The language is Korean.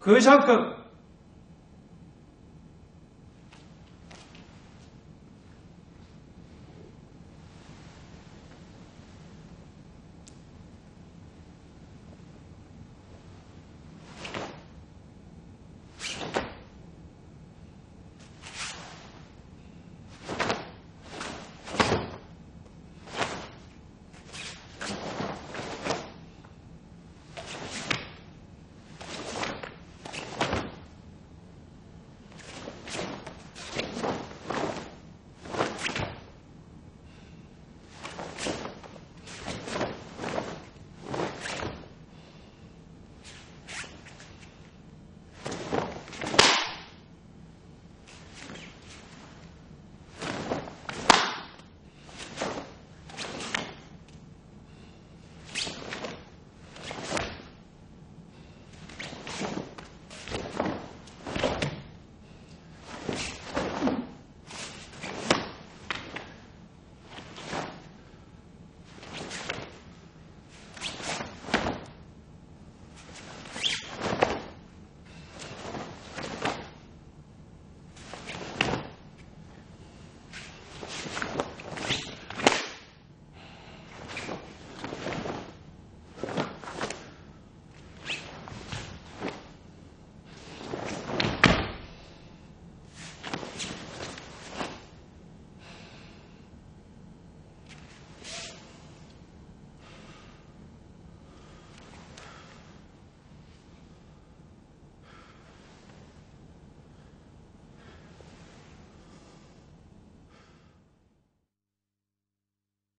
그 잠깐